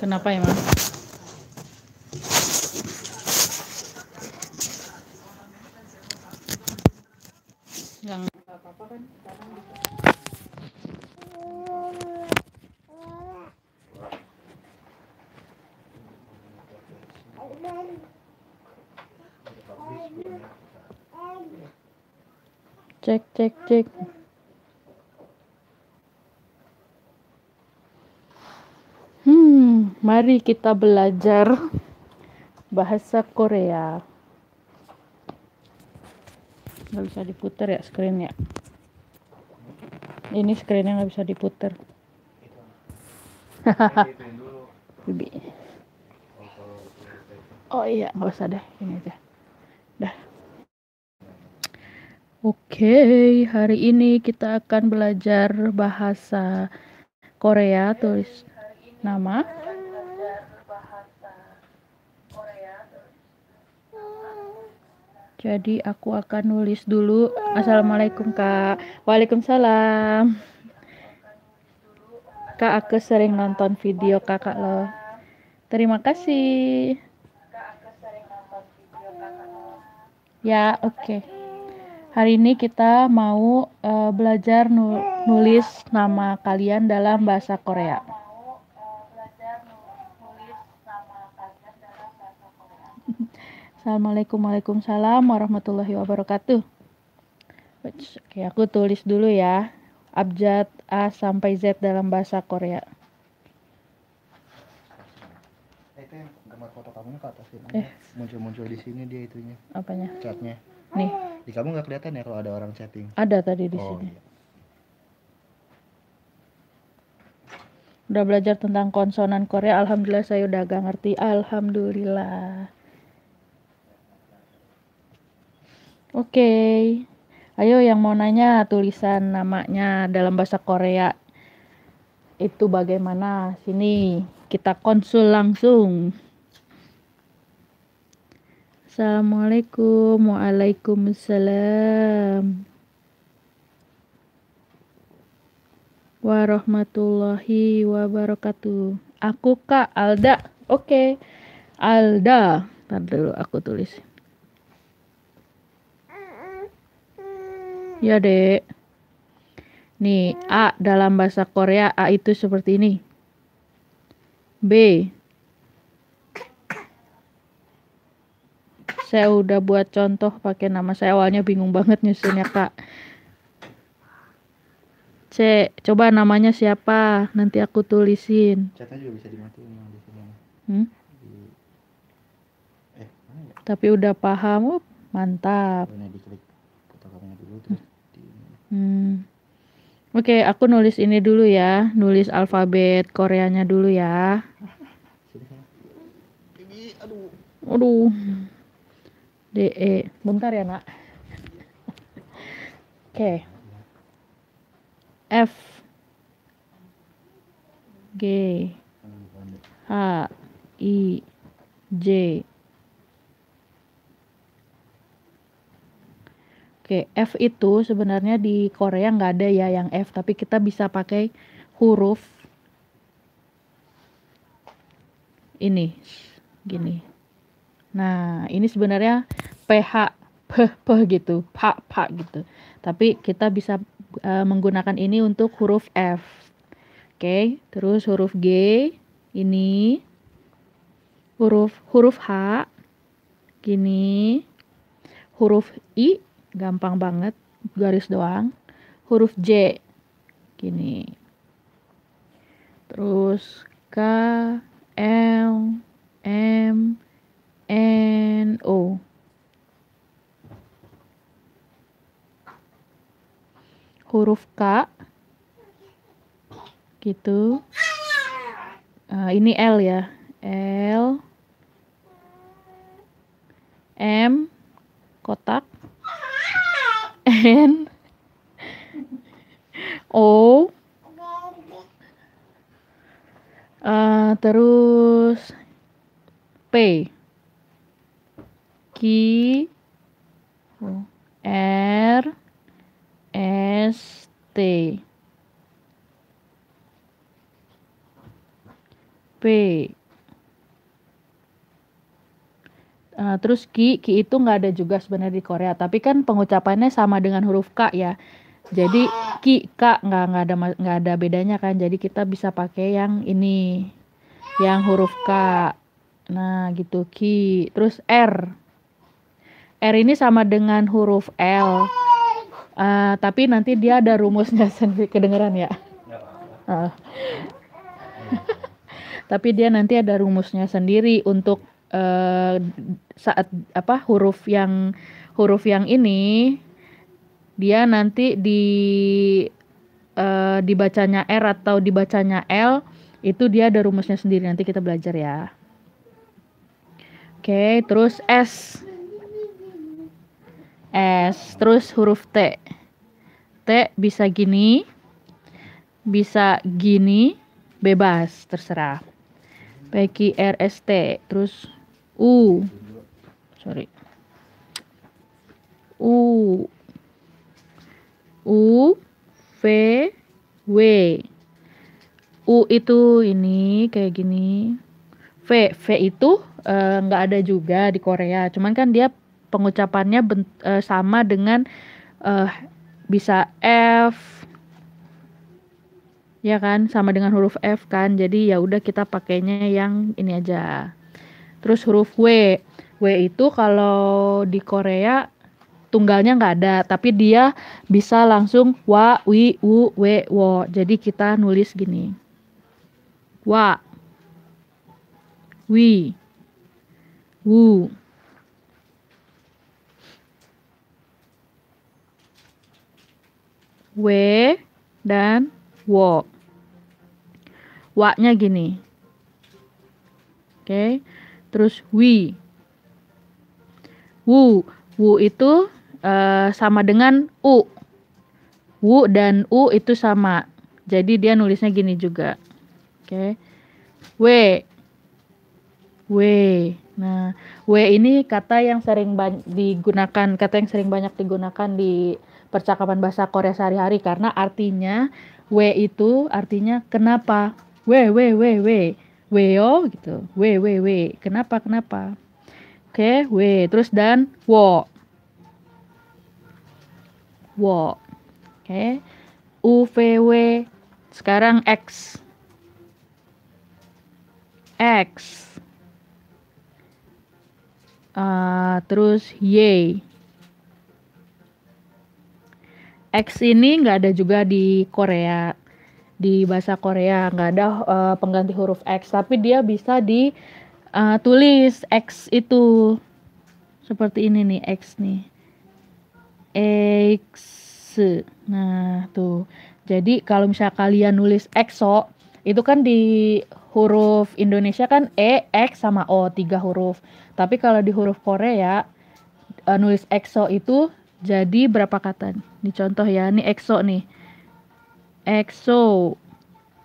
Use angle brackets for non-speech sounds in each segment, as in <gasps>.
Kenapa? Yang kan sekarang bisa. Cek cek cek. Hmm, mari kita belajar bahasa Korea. Nggak bisa diputar ya screennya. Ini screennya nggak bisa diputar. Bibi. Oh iya, nggak usah deh, ini aja. Dah. Oke, hari ini kita akan belajar bahasa Korea. Tulis nama. Jadi aku akan nulis dulu. Assalamualaikum kak. Waalaikumsalam. Kak, aku sering nonton video kakak lo. Terima kasih. Ya, oke. Okay. Hari ini kita mau uh, belajar nu nulis nama kalian dalam bahasa Korea. Assalamualaikum Waalaikumsalam warahmatullahi wabarakatuh. Oke, aku tulis dulu ya. Abjad A sampai Z dalam bahasa Korea. itu yang gambar foto kamu ke atasin Eh. muncul-muncul di sini dia itunya Apanya? chatnya Nih, di kamu nggak kelihatan ya kalau ada orang chatting ada tadi di oh sini. iya Udah belajar tentang konsonan Korea, alhamdulillah saya udah agak ngerti. Alhamdulillah. Oke. Ayo yang mau nanya tulisan namanya dalam bahasa Korea itu bagaimana? Sini kita konsul langsung. Assalamualaikum Waalaikumsalam warahmatullahi wabarakatuh. Aku Kak Alda. Oke. Alda. Ntar dulu aku tulis. Ya, Dek. Nih, A dalam bahasa Korea A itu seperti ini. B. Saya udah buat contoh pakai nama saya awalnya bingung banget nyusunnya, Kak. C, coba namanya siapa? Nanti aku tulisin. chatnya juga bisa dimatiin yang di sini Hmm? Di- eh mana ya Tapi udah paham, Up, mantap. Ini diklik foto kamunya dulu terus Hmm. Oke, aku nulis ini dulu ya. Nulis alfabet Koreanya dulu ya. aduh Aduh. D E. Bentar ya, Nak. Oke. F G. H I J Oke, F itu sebenarnya di Korea nggak ada ya yang F, tapi kita bisa pakai huruf ini, gini. Nah, ini sebenarnya PH, P, P gitu, P, P gitu. Tapi kita bisa eh, menggunakan ini untuk huruf F. Oke, terus huruf G ini huruf huruf H gini. Huruf I gampang banget, garis doang. Huruf J gini. Terus K L M N O. Huruf K gitu. Ah, ini L ya. L M kotak N O Ah, terus P Q R S T P. Uh, terus ki, ki itu nggak ada juga sebenarnya di Korea, tapi kan pengucapannya sama dengan huruf K ya. Jadi ki, k nggak nggak ada nggak ada bedanya kan. Jadi kita bisa pakai yang ini, yang huruf K. Nah gitu ki. Terus R. R ini sama dengan huruf L. Uh, tapi nanti dia ada rumusnya <laughs> sendiri kedengeran ya. Uh. <laughs> tapi dia nanti ada rumusnya sendiri untuk uh, saat apa huruf yang huruf yang ini dia nanti di uh, dibacanya R atau dibacanya L itu dia ada rumusnya sendiri nanti kita belajar ya. Oke, terus S. S, terus huruf T. T bisa gini, bisa gini, bebas, terserah. PQRST terus U. Sorry. U. U. V. W. U itu ini kayak gini. V. V itu eh, nggak uh, ada juga di Korea. Cuman kan dia pengucapannya uh, sama dengan uh, bisa F. Ya kan? Sama dengan huruf F kan? Jadi ya udah kita pakainya yang ini aja terus huruf W W itu kalau di Korea tunggalnya nggak ada tapi dia bisa langsung wa wi u we wo jadi kita nulis gini wa wi wu w dan wo. Wa-nya gini. Oke. Okay. Terus wi. Wu. Wu itu uh, sama dengan u. Wu dan u itu sama. Jadi dia nulisnya gini juga. Oke. Okay. W. W. Nah, W ini kata yang sering digunakan, kata yang sering banyak digunakan di percakapan bahasa Korea sehari-hari karena artinya W itu artinya kenapa? W W W W Weo gitu. W W W. Kenapa? Kenapa? Oke, W. Terus dan wo. Wo. Oke. U V W. Sekarang X. X. Uh, terus Y. X ini nggak ada juga di Korea di bahasa Korea. Nggak ada uh, pengganti huruf X tapi dia bisa ditulis uh, X itu. Seperti ini nih X nih. X. Nah tuh. Jadi kalau misalnya kalian nulis EXO itu kan di huruf Indonesia kan E, X sama O tiga huruf. Tapi kalau di huruf Korea uh, nulis EXO itu jadi berapa kata? Ini contoh ya, ini EXO nih. EXO.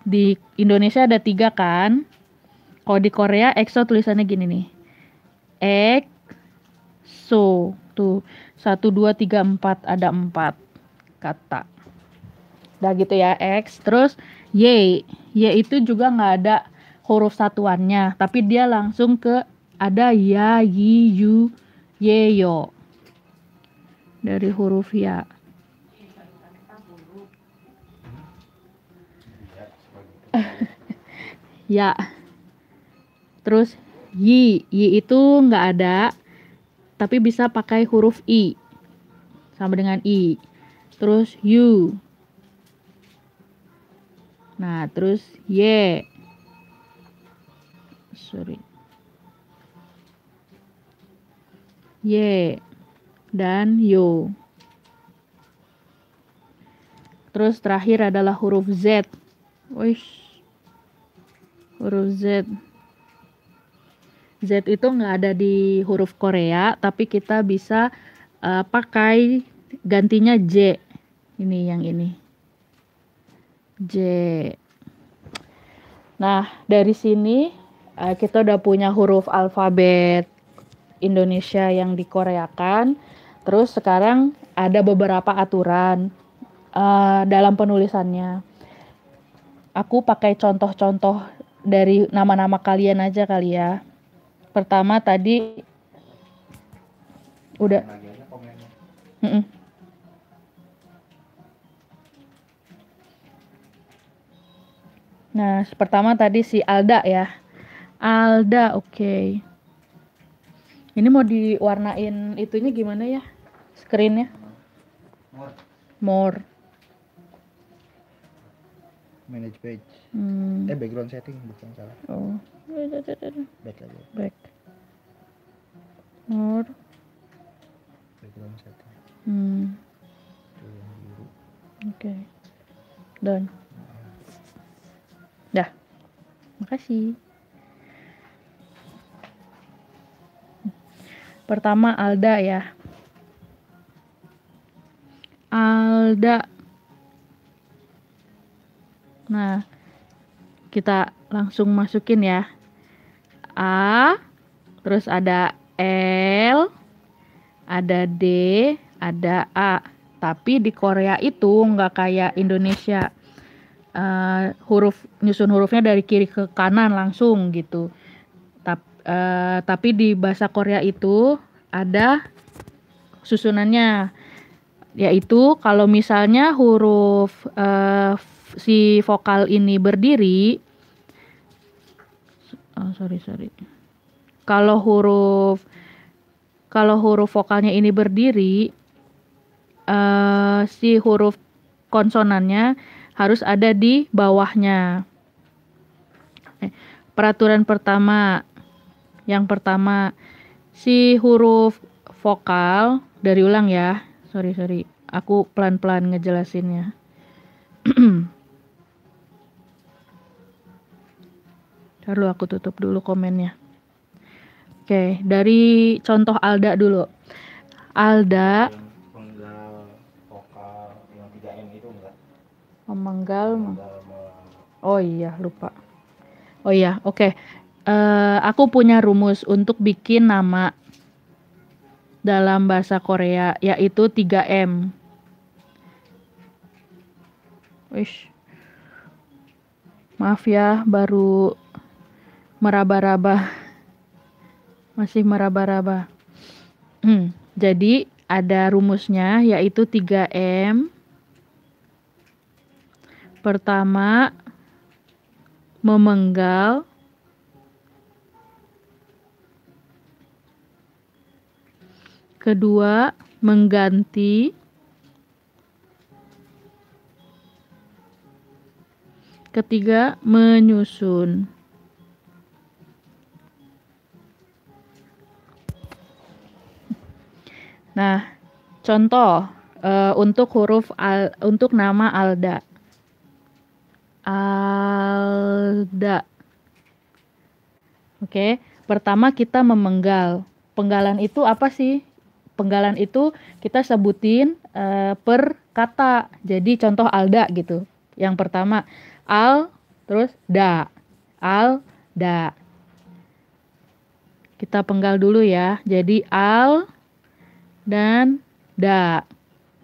Di Indonesia ada tiga kan? Kalau di Korea EXO tulisannya gini nih. EXO. Tuh, satu, dua, tiga, empat. Ada empat kata. Udah gitu ya, X. Terus Y. Y itu juga nggak ada huruf satuannya. Tapi dia langsung ke ada ya, yi, yu, ye, yo dari huruf ya. Ya. Terus yi, yi itu nggak ada, tapi bisa pakai huruf i, sama dengan i. Terus u. Nah, terus y. Sorry. Y dan yo. Terus terakhir adalah huruf Z. Wish. Huruf Z. Z itu nggak ada di huruf Korea, tapi kita bisa uh, pakai gantinya J. Ini yang ini. J. Nah, dari sini uh, kita udah punya huruf alfabet Indonesia yang dikoreakan. Terus sekarang ada beberapa aturan uh, dalam penulisannya. Aku pakai contoh-contoh dari nama-nama kalian aja kali ya. Pertama tadi udah komennya Mm-mm. Nah, pertama tadi si Alda ya. Alda, oke. Ini mau diwarnain itunya gimana ya? Screennya? More. More. manage page Hmm. eh background setting bukan salah Oh. back aja Back. More. background setting Hmm. Oke. Done. Dah. Makasih. Pertama Alda ya. Alda. Nah, kita langsung masukin ya. A, terus ada L, ada D, ada A. Tapi di Korea itu nggak kayak Indonesia. Eh, huruf nyusun hurufnya dari kiri ke kanan langsung gitu. Tap- eh, tapi di bahasa Korea itu ada susunannya yaitu kalau misalnya huruf f- si vokal ini berdiri oh, sorry sorry. Kalau huruf kalau huruf vokalnya ini berdiri eh, si huruf konsonannya harus ada di bawahnya. Eh, peraturan pertama yang pertama si huruf vokal dari ulang ya. Sorry sorry. Aku pelan-pelan ngejelasinnya <clears throat> Ntar dulu aku tutup dulu komennya oke dari contoh Alda dulu Alda penggal vokal yang 3 m itu enggak memenggal penggal me- Oh iya, lupa. Oh iya, oke. Eh, aku punya rumus untuk bikin nama dalam bahasa Korea, yaitu 3M. Wish. Maaf ya, baru meraba-raba. Masih meraba-raba. Hmm, jadi ada rumusnya, yaitu 3M. Pertama, memenggal kedua mengganti ketiga menyusun nah contoh eh, untuk huruf al untuk nama Alda Alda Oke, pertama kita memenggal. Penggalan itu apa sih? Penggalan itu kita sebutin eh, per kata. Jadi contoh Alda gitu. Yang pertama al terus da. Al da. Kita penggal dulu ya. Jadi al dan da.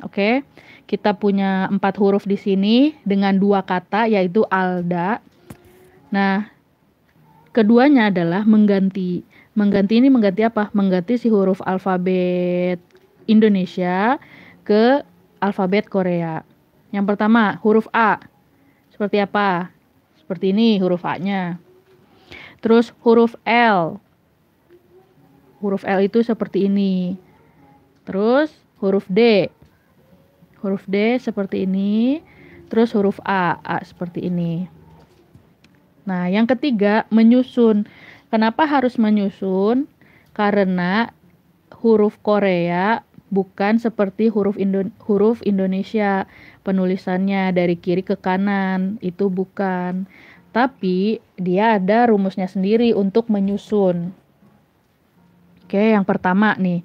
Oke. Kita punya empat huruf di sini dengan dua kata yaitu alda. Nah, keduanya adalah mengganti. Mengganti ini mengganti apa? Mengganti si huruf alfabet Indonesia ke alfabet Korea. Yang pertama, huruf A. Seperti apa? Seperti ini huruf A-nya. Terus huruf L. Huruf L itu seperti ini. Terus huruf D. Huruf D seperti ini. Terus huruf A, A seperti ini. Nah, yang ketiga, menyusun. Kenapa harus menyusun? Karena huruf Korea bukan seperti huruf Indo huruf Indonesia penulisannya dari kiri ke kanan, itu bukan. Tapi dia ada rumusnya sendiri untuk menyusun. Oke, yang pertama nih.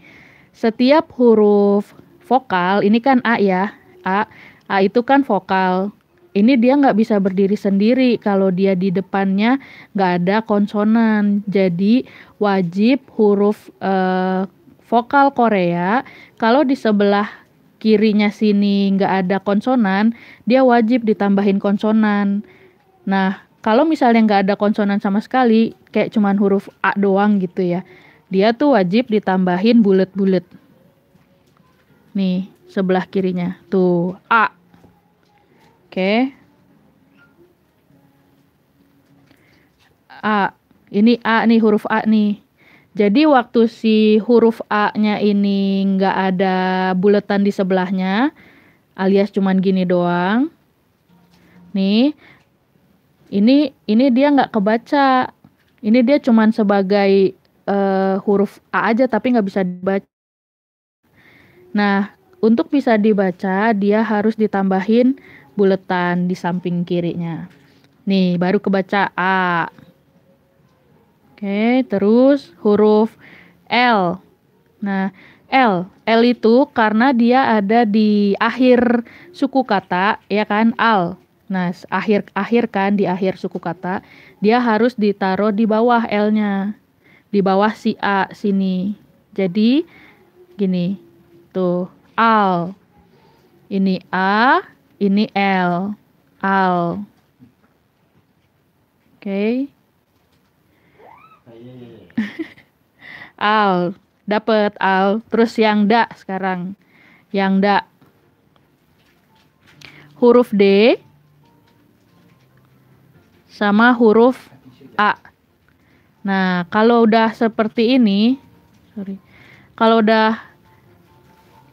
Setiap huruf vokal, ini kan A ya. A, A itu kan vokal ini dia nggak bisa berdiri sendiri kalau dia di depannya nggak ada konsonan. Jadi wajib huruf eh, vokal Korea kalau di sebelah kirinya sini nggak ada konsonan, dia wajib ditambahin konsonan. Nah, kalau misalnya nggak ada konsonan sama sekali, kayak cuman huruf A doang gitu ya, dia tuh wajib ditambahin bulat-bulat. Nih, sebelah kirinya. Tuh, A. Oke. A. Ini A nih, huruf A nih. Jadi waktu si huruf A-nya ini nggak ada buletan di sebelahnya, alias cuman gini doang. Nih, ini ini dia nggak kebaca. Ini dia cuman sebagai uh, huruf A aja tapi nggak bisa dibaca. Nah, untuk bisa dibaca dia harus ditambahin buletan di samping kirinya. Nih, baru kebaca A. Oke, terus huruf L. Nah, L. L itu karena dia ada di akhir suku kata, ya kan? Al. Nah, akhir akhir kan di akhir suku kata, dia harus ditaruh di bawah L-nya. Di bawah si A sini. Jadi gini. Tuh, al. Ini A, ini L. Al. Oke. Okay. <laughs> al. Dapat al. Terus yang da sekarang. Yang da. Huruf D sama huruf A. Nah, kalau udah seperti ini, sorry, kalau udah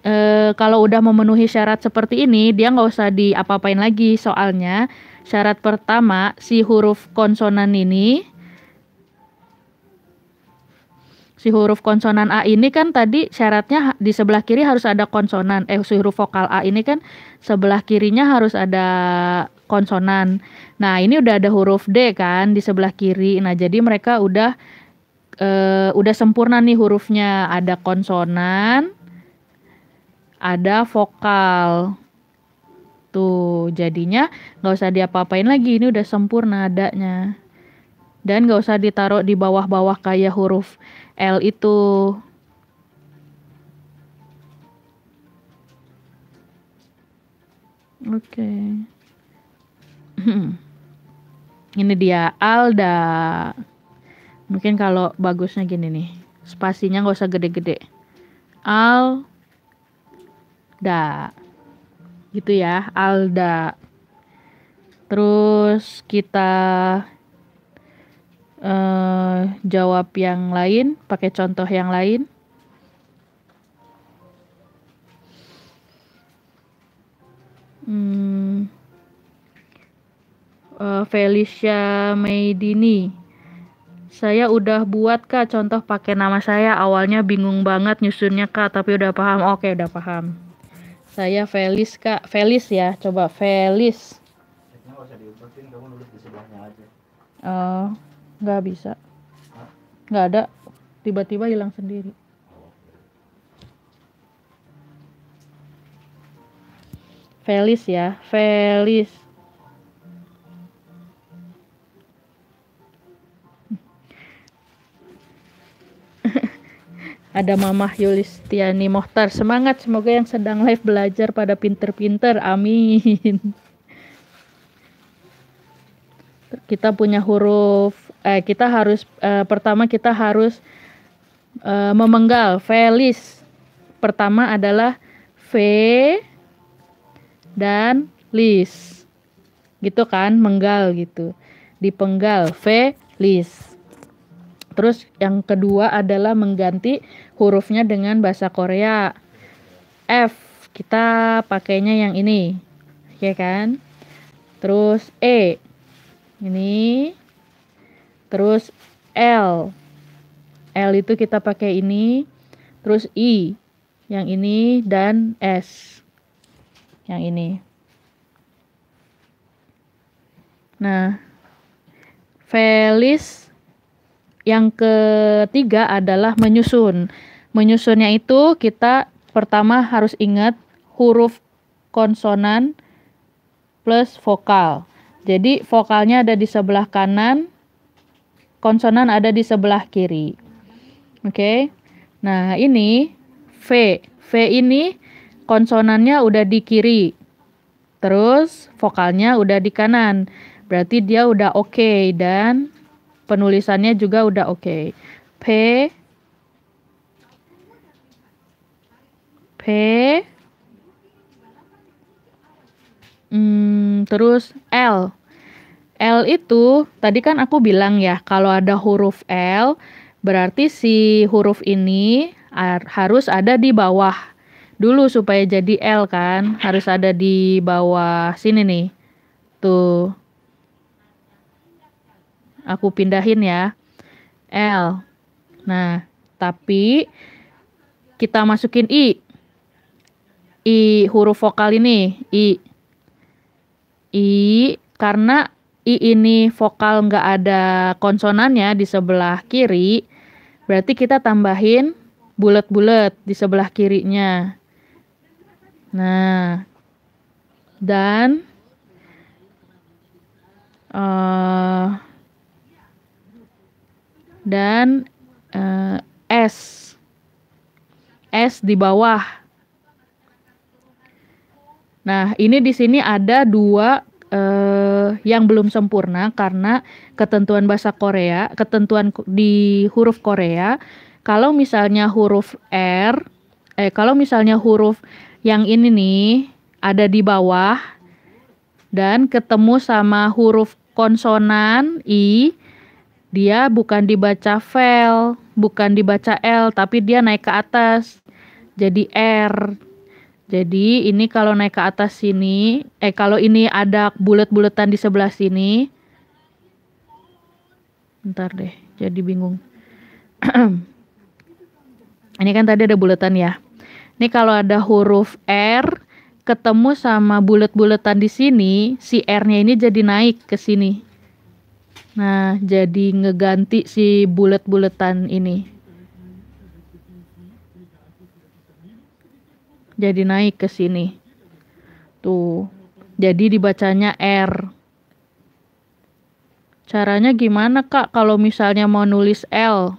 e, kalau udah memenuhi syarat seperti ini, dia nggak usah diapa-apain lagi. Soalnya syarat pertama si huruf konsonan ini, si huruf konsonan A ini kan tadi syaratnya di sebelah kiri harus ada konsonan. Eh, si huruf vokal A ini kan sebelah kirinya harus ada konsonan. Nah, ini udah ada huruf D kan di sebelah kiri. Nah, jadi mereka udah uh, udah sempurna nih hurufnya. Ada konsonan, ada vokal. Tuh, jadinya nggak usah diapa-apain lagi. Ini udah sempurna adanya. Dan nggak usah ditaruh di bawah-bawah kayak huruf L itu. Oke. Okay. Ini dia Alda. Mungkin kalau bagusnya gini nih. Spasinya nggak usah gede-gede. Alda. Gitu ya, Alda. Terus kita uh, jawab yang lain, pakai contoh yang lain. Hmm uh, Felicia Maidini. Saya udah buat kak. Contoh pakai nama saya awalnya bingung banget nyusunnya kak tapi udah paham. Oke udah paham. Saya Felis kak. Felis ya coba. Felis. Oh nggak bisa. Nggak ada. Tiba-tiba hilang sendiri. Felis ya. Felis <laughs> Ada Mamah Yulistiani Mohtar. Semangat, semoga yang sedang live belajar pada pinter-pinter. Amin. <laughs> Kita punya huruf, eh, kita harus, eh, pertama kita harus eh, memenggal. Felis. Pertama adalah V dan lis. Gitu kan, menggal gitu. Dipenggal, V, lis. Terus yang kedua adalah mengganti hurufnya dengan bahasa Korea. F kita pakainya yang ini. Ya kan? Terus E. Ini. Terus L. L itu kita pakai ini. Terus I yang ini dan S yang ini. Nah, Felis yang ketiga adalah menyusun. Menyusunnya itu kita pertama harus ingat huruf konsonan plus vokal. Jadi vokalnya ada di sebelah kanan, konsonan ada di sebelah kiri. Oke. Okay? Nah, ini V. V ini konsonannya udah di kiri. Terus vokalnya udah di kanan. Berarti dia udah oke okay, dan penulisannya juga udah oke. Okay. P. P. Hmm, terus L. L itu tadi kan aku bilang ya kalau ada huruf L berarti si huruf ini harus ada di bawah dulu supaya jadi L kan. Harus ada di bawah sini nih. Tuh aku pindahin ya. L. Nah tapi kita masukin I. I huruf vokal ini I. I karena I ini vokal nggak ada konsonannya di sebelah kiri berarti kita tambahin bulat-bulat di sebelah kirinya. Nah dan uh, dan uh, S. S di bawah. Nah, ini di sini ada dua uh, yang belum sempurna karena ketentuan bahasa Korea, ketentuan di huruf Korea, kalau misalnya huruf R, eh kalau misalnya huruf yang ini nih ada di bawah dan ketemu sama huruf konsonan I, dia bukan dibaca vel, bukan dibaca L, tapi dia naik ke atas. Jadi R. Jadi ini kalau naik ke atas sini, eh kalau ini ada bulat-bulatan di sebelah sini. Ntar deh, jadi bingung. <clears throat> ini kan tadi ada bulatan ya. Ini kalau ada huruf R ketemu sama bulat-bulatan di sini, si R-nya ini jadi naik ke sini. Nah, jadi ngeganti si bulat-bulatan ini. jadi naik ke sini. Tuh. Jadi dibacanya R. Caranya gimana Kak kalau misalnya mau nulis L?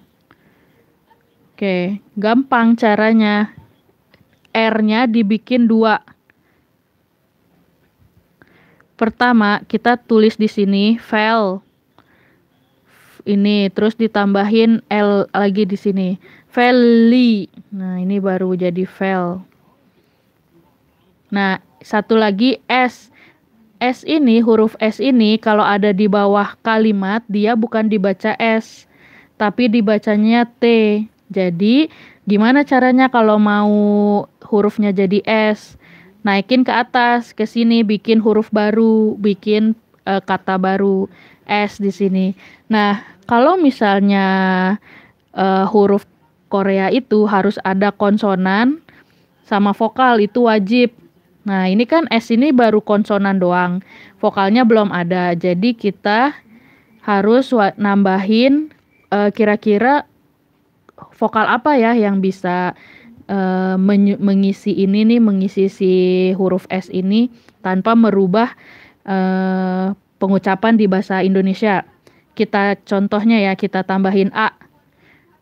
Oke, gampang caranya. R-nya dibikin dua. Pertama, kita tulis di sini vel. Ini terus ditambahin L lagi di sini. Veli. Nah, ini baru jadi vel. Nah, satu lagi S. S ini, huruf S ini kalau ada di bawah kalimat, dia bukan dibaca S, tapi dibacanya T. Jadi, gimana caranya kalau mau hurufnya jadi S? Naikin ke atas, ke sini bikin huruf baru, bikin uh, kata baru S di sini. Nah, kalau misalnya uh, huruf Korea itu harus ada konsonan sama vokal itu wajib. Nah, ini kan S ini baru konsonan doang. Vokalnya belum ada. Jadi kita harus nambahin eh, kira-kira vokal apa ya yang bisa uh, mengisi ini nih, mengisi si huruf S ini tanpa merubah uh, pengucapan di bahasa Indonesia. Kita contohnya ya, kita tambahin A.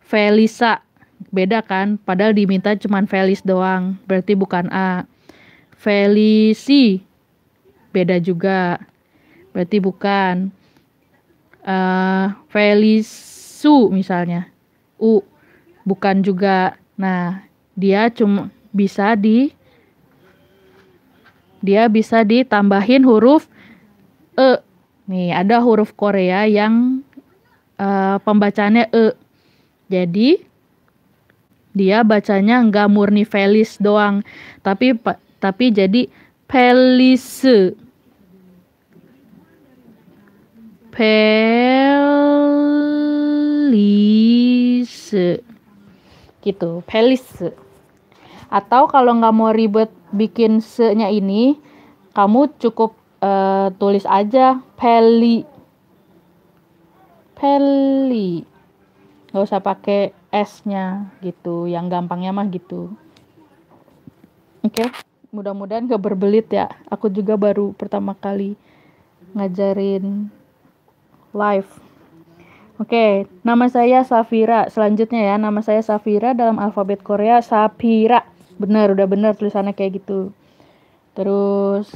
Felisa. Beda kan? Padahal diminta cuma Felis doang. Berarti bukan A. Felici beda juga berarti bukan uh, Felisu misalnya U bukan juga nah dia cuma bisa di dia bisa ditambahin huruf e nih ada huruf Korea yang uh, pembacaannya e jadi dia bacanya nggak murni Felis doang tapi tapi jadi pelise. Pelise. Gitu, pelise. Atau kalau nggak mau ribet bikin se-nya ini, kamu cukup uh, tulis aja peli. Peli. Nggak usah pakai S-nya gitu, yang gampangnya mah gitu. Oke. Okay mudah-mudahan gak berbelit ya aku juga baru pertama kali ngajarin live oke okay, nama saya Safira selanjutnya ya nama saya Safira dalam alfabet Korea Sapira benar udah benar tulisannya kayak gitu terus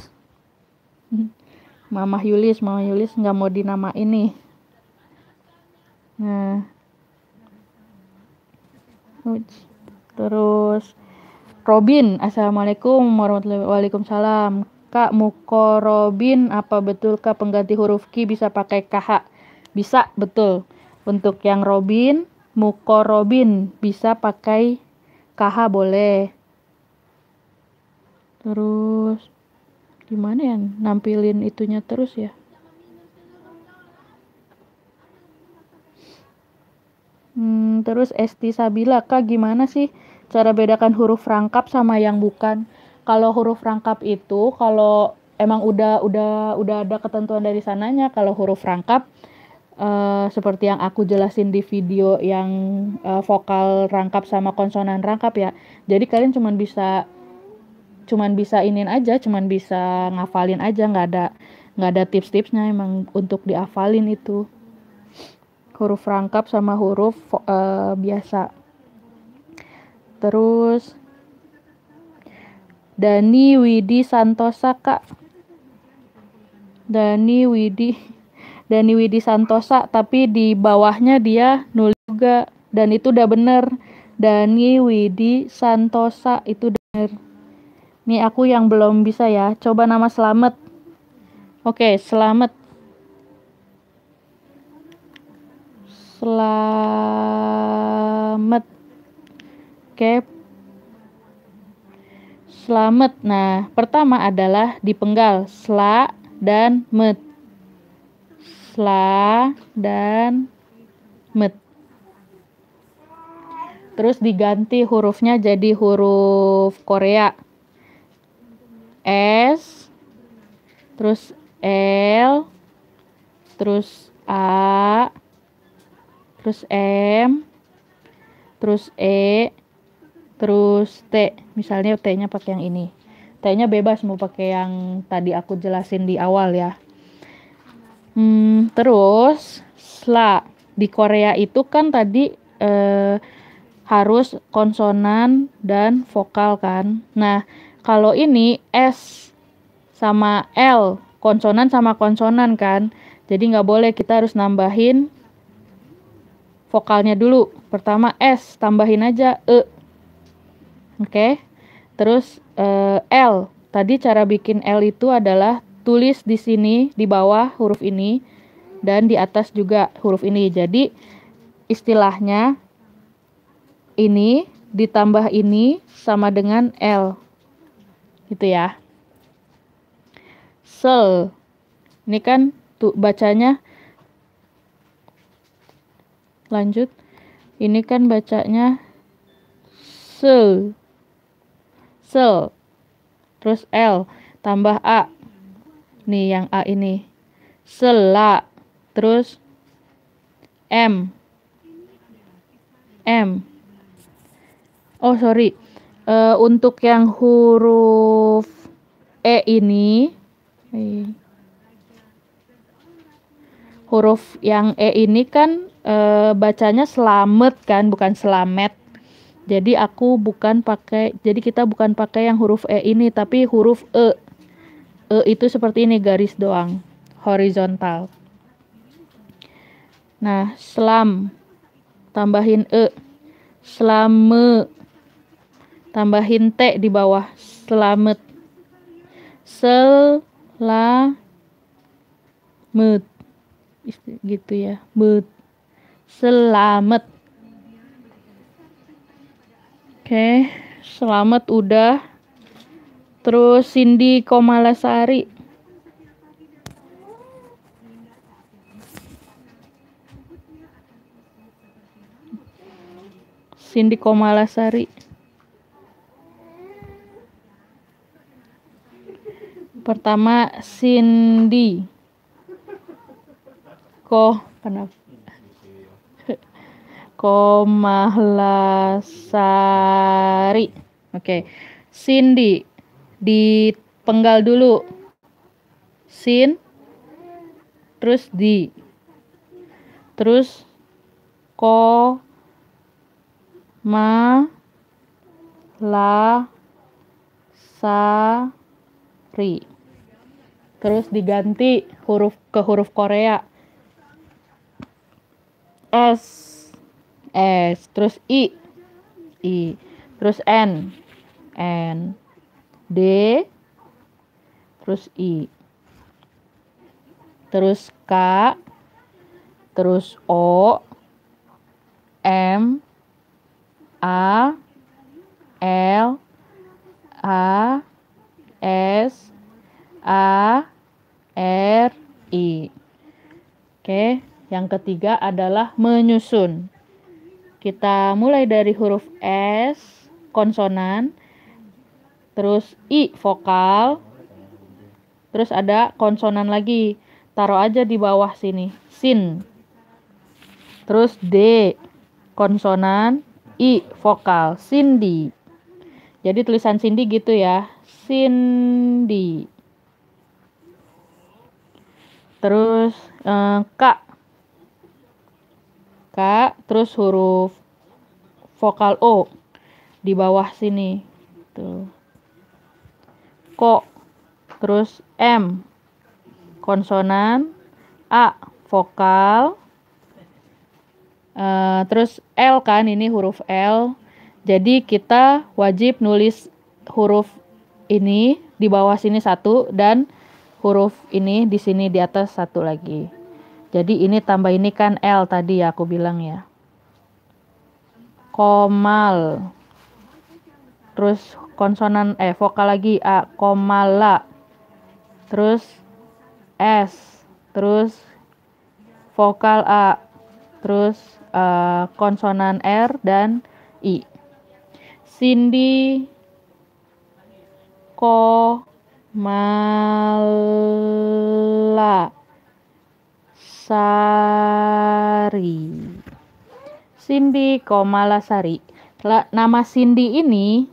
Mama Yulis, Mama Yulis nggak mau dinama ini. Nah. Terus Robin, Assalamualaikum warahmatullahi wabarakatuh. Kak Muko Robin, apa betulkah pengganti huruf Q bisa pakai KH? Bisa, betul. Untuk yang Robin, Muko Robin bisa pakai KH boleh. Terus gimana ya nampilin itunya terus ya? Hmm, terus Esti Sabila, Kak gimana sih cara bedakan huruf rangkap sama yang bukan? Kalau huruf rangkap itu kalau emang udah udah udah ada ketentuan dari sananya kalau huruf rangkap uh, seperti yang aku jelasin di video yang uh, vokal rangkap sama konsonan rangkap ya. Jadi kalian cuman bisa cuman bisa inin aja, cuman bisa ngafalin aja, nggak ada nggak ada tips-tipsnya emang untuk diafalin itu. Huruf rangkap sama huruf uh, biasa. Terus Dani Widi Santosa kak. Dani Widi Dani Widi Santosa tapi di bawahnya dia nulis juga. Dan itu udah bener. Dani Widi Santosa itu bener nih aku yang belum bisa ya coba nama selamat oke selamat selamat oke Selamat. Nah, pertama adalah dipenggal sla dan met. Sla dan met. Terus diganti hurufnya jadi huruf Korea. S terus L terus A terus M terus E terus T. Misalnya T-nya pakai yang ini. T-nya bebas mau pakai yang tadi aku jelasin di awal ya. Hmm, terus sla. Di Korea itu kan tadi eh, harus konsonan dan vokal kan. Nah kalau ini S sama L konsonan sama konsonan kan jadi nggak boleh kita harus nambahin vokalnya dulu pertama S tambahin aja E Oke. Okay? Terus uh, L. Tadi cara bikin L itu adalah tulis di sini di bawah huruf ini dan di atas juga huruf ini. Jadi istilahnya ini ditambah ini sama dengan L. Gitu ya. Sel. Ini kan tuh bacanya. Lanjut. Ini kan bacanya sel. Sel. Terus L. Tambah A. Nih yang A ini. Sela. Terus M. M. Oh sorry uh, untuk yang huruf E ini huruf yang E ini kan uh, bacanya selamat kan bukan selamet jadi aku bukan pakai, jadi kita bukan pakai yang huruf E ini, tapi huruf E. E itu seperti ini garis doang, horizontal. Nah, selam, tambahin E. Selame, tambahin T di bawah, selamet. Selamet. Gitu ya, bet. Selamat. Oke, selamat udah. Terus Cindy Komalasari. Cindy Komalasari. Pertama Cindy. Kok kenapa? Komahlasari. Oke. Okay. Cindy dipenggal dulu. Sin terus di terus ko ma la sa ri terus diganti huruf ke huruf Korea. S. S. Terus I. I. Terus N. N. D. Terus I. Terus K. Terus O. M. A. L. A. S. A R I. Oke, yang ketiga adalah menyusun. Kita mulai dari huruf S konsonan, terus I vokal, terus ada konsonan lagi. Taruh aja di bawah sini, sin. Terus D konsonan, I vokal, Cindy. Jadi tulisan Cindy gitu ya. Cindy. Terus eh, K. K, terus huruf vokal O di bawah sini. Tuh. Ko. Terus M. Konsonan. A. Vokal. Uh, terus L kan, ini huruf L. Jadi kita wajib nulis huruf ini di bawah sini satu dan huruf ini di sini di atas satu lagi. Jadi ini tambah ini kan L tadi ya aku bilang ya. Komal. Terus konsonan eh vokal lagi A komala. Terus S. Terus vokal A. Terus uh, konsonan R dan I. Cindy Komala Sari Cindy Komala Sari nama Cindy ini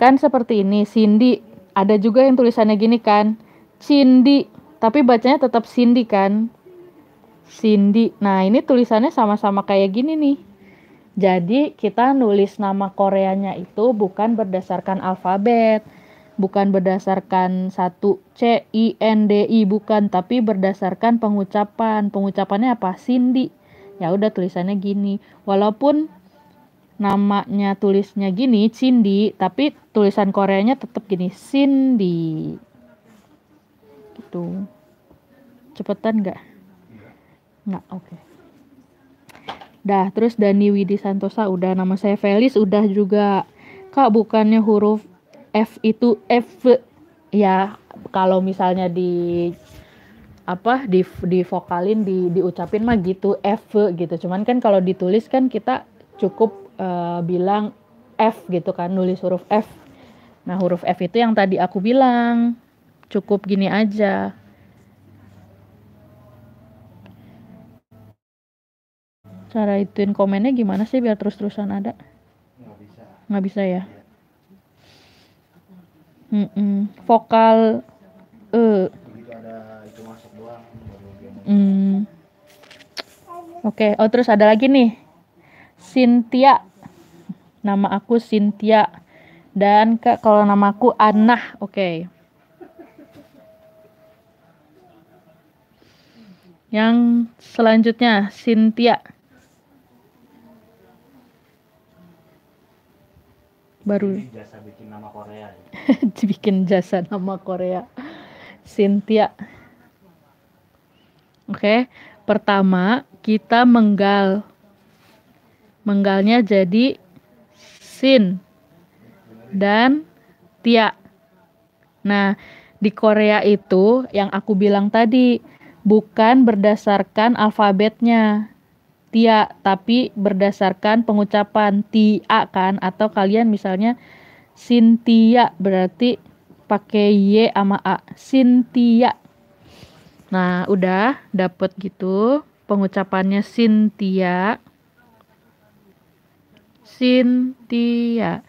kan seperti ini Cindy. Ada juga yang tulisannya gini kan Cindy. Tapi bacanya tetap Cindy kan. Cindy. Nah ini tulisannya sama-sama kayak gini nih jadi kita nulis nama Koreanya itu bukan berdasarkan alfabet, bukan berdasarkan satu C I N D I bukan, tapi berdasarkan pengucapan. Pengucapannya apa? Cindy. Ya udah tulisannya gini. Walaupun namanya tulisnya gini, Cindy, tapi tulisan Koreanya tetap gini, Cindy. Gitu. Cepetan nggak? Nggak, oke. Okay. Dah, terus Dani Widi Santosa udah nama saya Felis udah juga. Kak, bukannya huruf F itu F ya kalau misalnya di apa di di vokalin di diucapin mah gitu F gitu. Cuman kan kalau ditulis kan kita cukup uh, bilang F gitu kan, nulis huruf F. Nah, huruf F itu yang tadi aku bilang. Cukup gini aja. Cara ituin komennya gimana sih biar terus-terusan ada nggak bisa nggak bisa ya mm -mm. vokal e mm. oke okay. oh terus ada lagi nih Cynthia nama aku Cynthia dan kak kalau nama aku Anah oke okay. yang selanjutnya Cynthia baru. Jasa bikin nama Korea ya? <laughs> bikin jasa nama Korea. Cynthia. Oke okay. pertama kita menggal. Menggalnya jadi sin dan tia. Nah di Korea itu yang aku bilang tadi bukan berdasarkan alfabetnya tia tapi berdasarkan pengucapan tia kan? Atau kalian misalnya Sintia berarti pakai y sama a. Sintia nah udah dapet gitu pengucapannya Sintia Sintia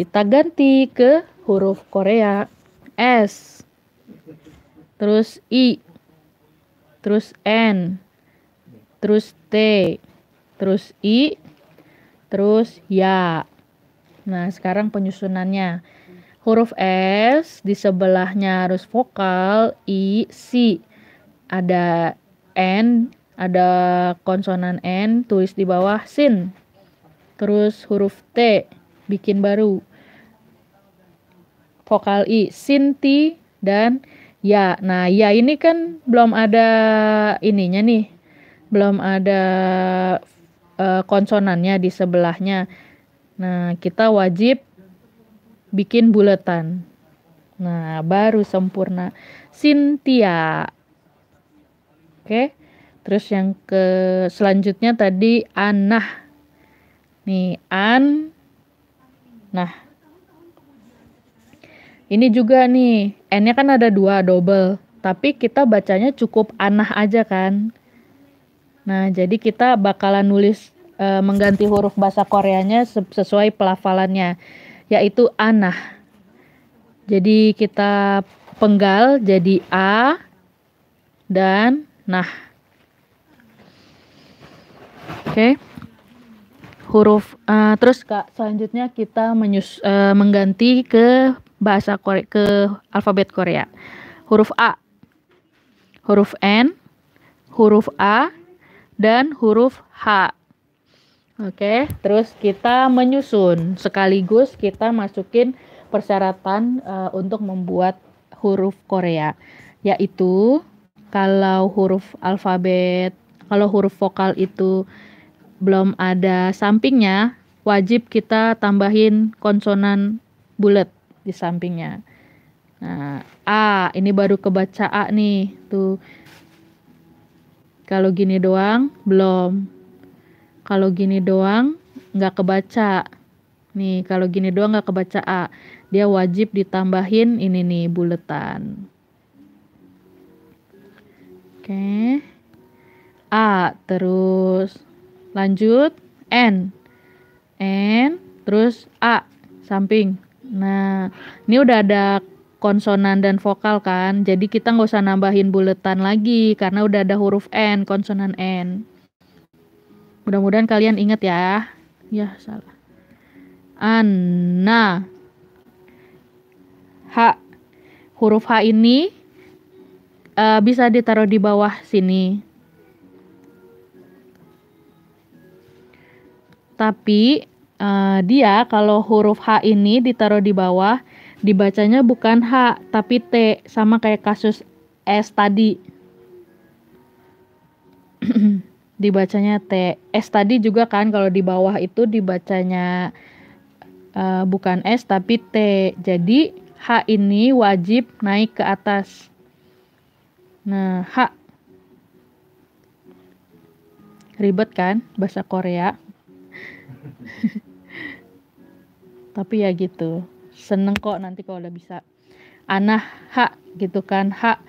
kita ganti ke huruf Korea. S. Terus I. Terus N terus T, terus I, terus ya. Nah, sekarang penyusunannya. huruf S di sebelahnya harus vokal I C ada N ada konsonan N tulis di bawah sin. Terus huruf T bikin baru. Vokal I sin T dan ya nah ya ini kan belum ada ininya nih belum ada uh, konsonannya di sebelahnya nah kita wajib bikin buletan. Nah, baru sempurna. Cynthia. Oke. Terus yang ke selanjutnya tadi anah. Nih, an nah. Ini juga nih, n-nya kan ada dua double, tapi kita bacanya cukup anah aja kan. Nah, jadi kita bakalan nulis e, mengganti huruf bahasa Koreanya sesuai pelafalannya yaitu anah. Jadi kita penggal jadi a dan nah. Oke. Okay. Huruf uh, terus Kak, selanjutnya kita menyus uh, mengganti ke bahasa Korea ke alfabet Korea. Huruf A. Huruf N, huruf A dan huruf H. Oke, terus kita menyusun sekaligus kita masukin persyaratan uh, untuk membuat huruf Korea, yaitu kalau huruf alfabet, kalau huruf vokal itu belum ada sampingnya, wajib kita tambahin konsonan bulat di sampingnya. Nah, A ini baru kebaca A nih, tuh. Kalau gini doang belum. Kalau gini doang nggak kebaca. Nih kalau gini doang nggak kebaca A. Dia wajib ditambahin ini nih buletan. Oke. A terus. Lanjut. N. N terus A. Samping. Nah ini udah ada konsonan dan vokal kan jadi kita nggak usah nambahin buletan lagi karena udah ada huruf N konsonan N Mudah-mudahan kalian ingat ya. Ya, salah. Anna. H. Huruf H ini uh, bisa ditaruh di bawah sini. Tapi uh, dia kalau huruf H ini ditaruh di bawah, dibacanya bukan H tapi T, sama kayak kasus S tadi. <clears throat> dibacanya T. S tadi juga kan kalau di bawah itu dibacanya uh, bukan S tapi T. Jadi H ini wajib naik ke atas. Nah, H. Ribet kan bahasa Korea? <laughs> tapi ya gitu. Seneng kok nanti kalau udah bisa. Anah H gitu kan. H.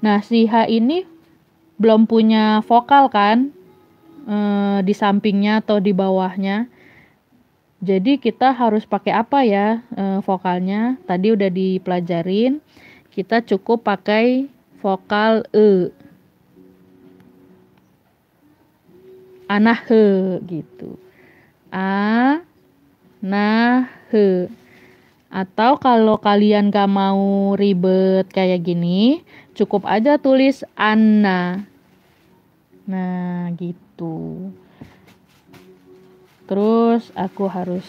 Nah, si H ini belum punya vokal kan? eh, di sampingnya atau di bawahnya. Jadi kita harus pakai apa ya eh, vokalnya? Tadi udah dipelajarin. Kita cukup pakai vokal e. Anah he gitu. A nah he. Atau kalau kalian gak mau ribet kayak gini, cukup aja tulis Anna. Nah, gitu. Terus aku harus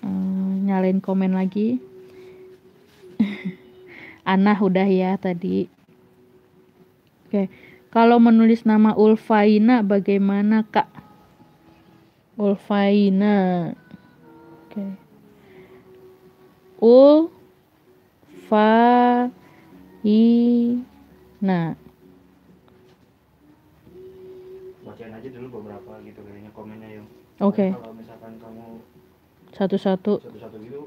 um, nyalain komen lagi. <laughs> Anah udah ya tadi. Oke kalau menulis nama Ulfaina bagaimana kak? Ulfaina. Oke Ulfaina bacain aja dulu beberapa gitu kayaknya komennya yung oke. Okay. kalau misalkan kamu satu-satu. Satu-satu gitu.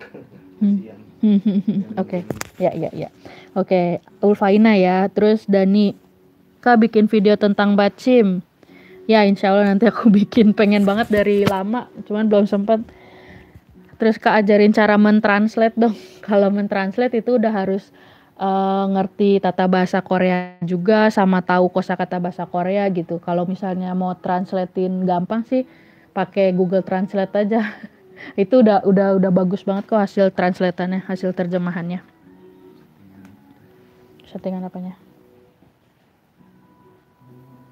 <laughs> Hmm. <laughs> oke. Ya ya ya. Oke okay. Ulfaina ya. Terus Dani kak bikin video tentang bacim. Ya insya Allah nanti aku <laughs> bikin. Pengen banget dari lama cuman belum sempat terus kak ajarin cara mentranslate dong <laughs> kalau mentranslate itu udah harus uh, ngerti tata bahasa Korea juga sama tahu kosakata bahasa Korea gitu. Kalau misalnya mau translatein gampang sih pakai Google Translate aja. <laughs> Itu udah udah udah bagus banget kok hasil translatannya, hasil terjemahannya. Settingan apanya?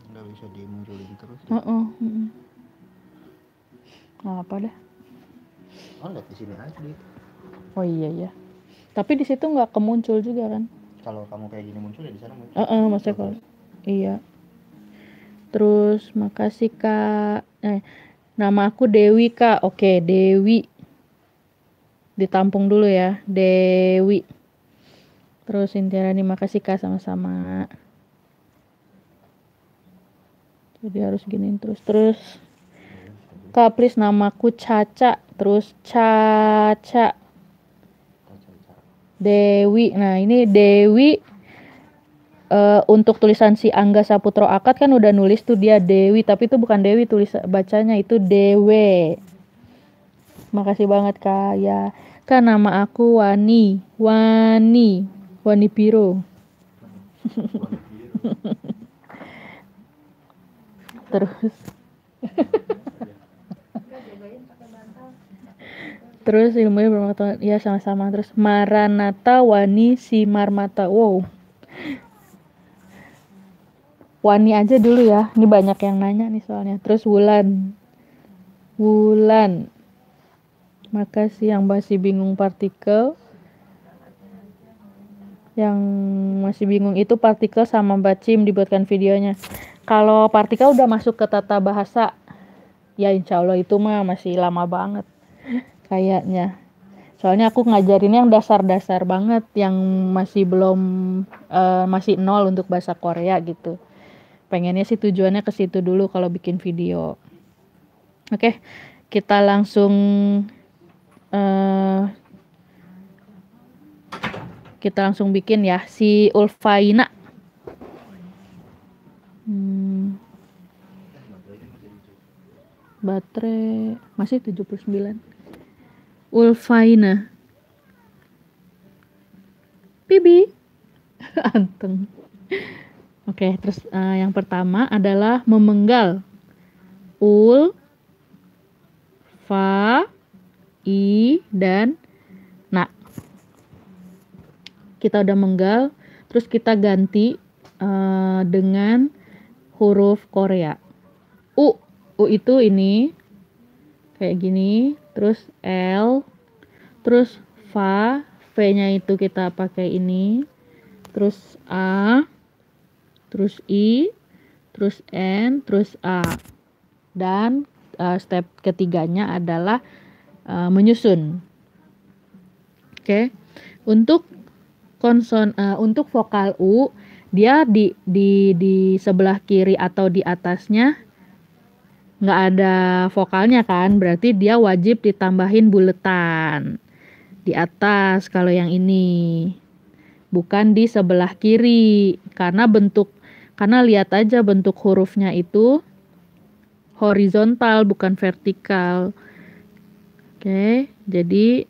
nggak bisa dimunculin terus ya. Heeh, heeh. Nggak apa deh. Oh lihat di sini aja gitu Oh iya iya. Tapi di situ nggak kemuncul juga kan? kalau kamu kayak gini muncul ya di sana muncul Heeh, maksudnya kalau iya. Terus makasih Kak. Eh, nama aku Dewi Kak. Oke, Dewi. Ditampung dulu ya, Dewi. Terus Intiarani makasih Kak sama-sama. Jadi harus giniin terus terus. Kak, please namaku Caca. Terus Caca. Dewi. Nah, ini Dewi eh, untuk tulisan si Angga Saputro Akad kan udah nulis tuh dia Dewi, tapi itu bukan Dewi tulis bacanya itu Dewe. Makasih banget Kak. Ya, kan nama aku Wani. Wani. Wani Piro. <laughs> Terus <laughs> Terus ilmunya bermanfaat. Ya sama-sama. Terus Maranata Wani Simarmata. Wow. Wani aja dulu ya. Ini banyak yang nanya nih soalnya. Terus Wulan. Wulan. Makasih yang masih bingung partikel. Yang masih bingung itu partikel sama Mbak Cim dibuatkan videonya. Kalau partikel udah masuk ke tata bahasa, ya insya Allah itu mah masih lama banget kayaknya. Soalnya aku ngajarin yang dasar-dasar banget, yang masih belum eh, masih nol untuk bahasa Korea gitu. Pengennya sih tujuannya ke situ dulu kalau bikin video. Oke, kita langsung eh kita langsung bikin ya si Ulfaina. Hmm. Baterai masih 79. Ulfaina. Bibi. <laughs> Anteng. Oke, terus eh, yang pertama adalah memenggal. Ul, fa, i, dan na. Kita udah menggal, terus kita ganti eh, dengan huruf Korea. U, U itu ini kayak gini, terus L, terus fa, V-nya itu kita pakai ini, terus A, terus I, terus N, terus A. Dan eh, step ketiganya adalah eh, menyusun. Oke. Untuk konson eh, untuk vokal U dia di di di sebelah kiri atau di atasnya nggak ada vokalnya kan berarti dia wajib ditambahin buletan di atas kalau yang ini. Bukan di sebelah kiri karena bentuk karena lihat aja bentuk hurufnya itu horizontal bukan vertikal. Oke jadi